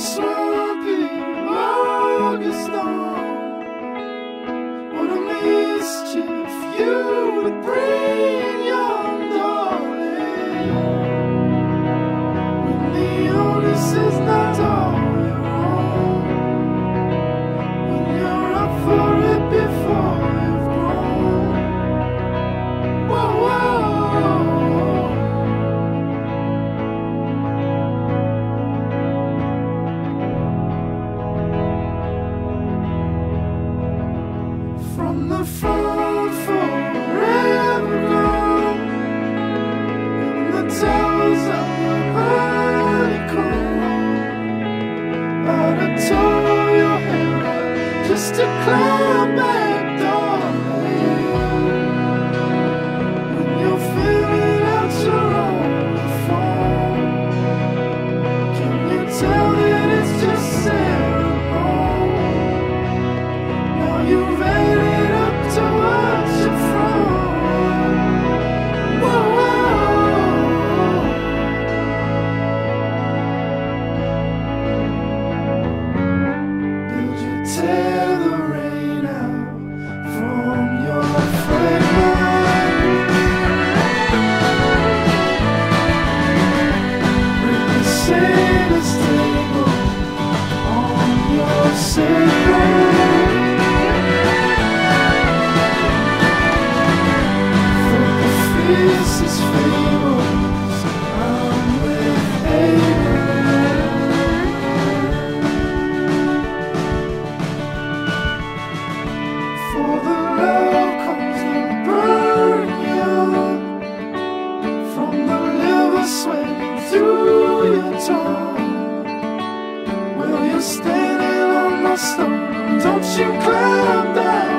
swampy Augustine. What a mischief you would bring, young darling. When the not from the phone forever gone in the towers of the honeycomb. I'd have tore your hair out just to climb back. standing on my stone, Don't you climb that?